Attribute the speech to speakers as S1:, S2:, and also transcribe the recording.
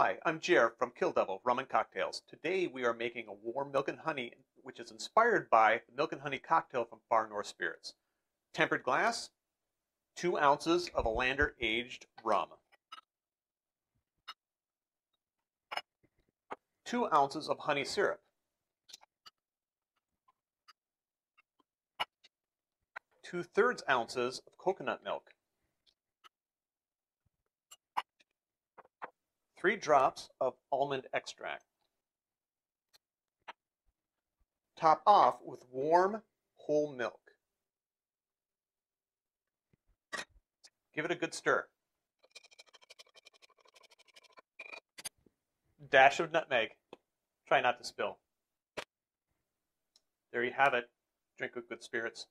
S1: Hi, I'm Jer from Kill-Divill Rum and Cocktails. Today we are making a warm milk and honey, which is inspired by the milk and honey cocktail from Far North Spirits. Tempered glass, two ounces of Ålander aged rum, two ounces of honey syrup, two thirds ounces of coconut milk, three drops of almond extract. Top off with warm whole milk. Give it a good stir. Dash of nutmeg. Try not to spill. There you have it. Drink with good spirits.